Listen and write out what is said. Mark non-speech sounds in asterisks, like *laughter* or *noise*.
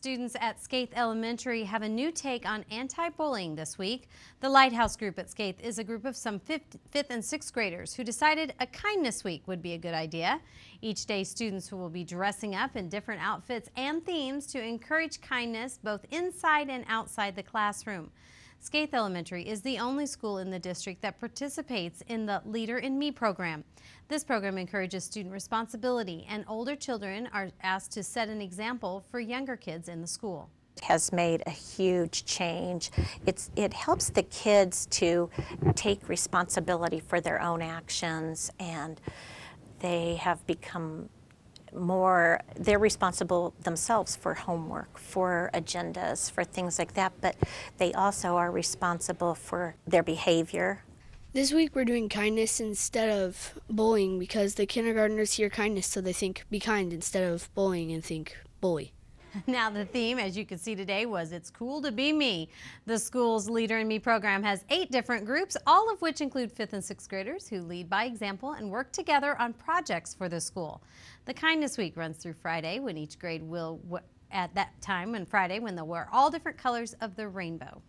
Students at Skaith Elementary have a new take on anti-bullying this week. The Lighthouse Group at Skaith is a group of some fifth, fifth and sixth graders who decided a kindness week would be a good idea. Each day students will be dressing up in different outfits and themes to encourage kindness both inside and outside the classroom. Skaith Elementary is the only school in the district that participates in the Leader in Me program. This program encourages student responsibility and older children are asked to set an example for younger kids in the school has made a huge change. It's, it helps the kids to take responsibility for their own actions and they have become more, they're responsible themselves for homework, for agendas, for things like that, but they also are responsible for their behavior. This week we're doing kindness instead of bullying because the kindergartners hear kindness so they think be kind instead of bullying and think bully. *laughs* Now the theme, as you can see today, was It's Cool to Be Me. The school's Leader in Me program has eight different groups, all of which include fifth and sixth graders who lead by example and work together on projects for the school. The Kindness Week runs through Friday when each grade will, at that time on Friday, when they'll wear all different colors of the rainbow.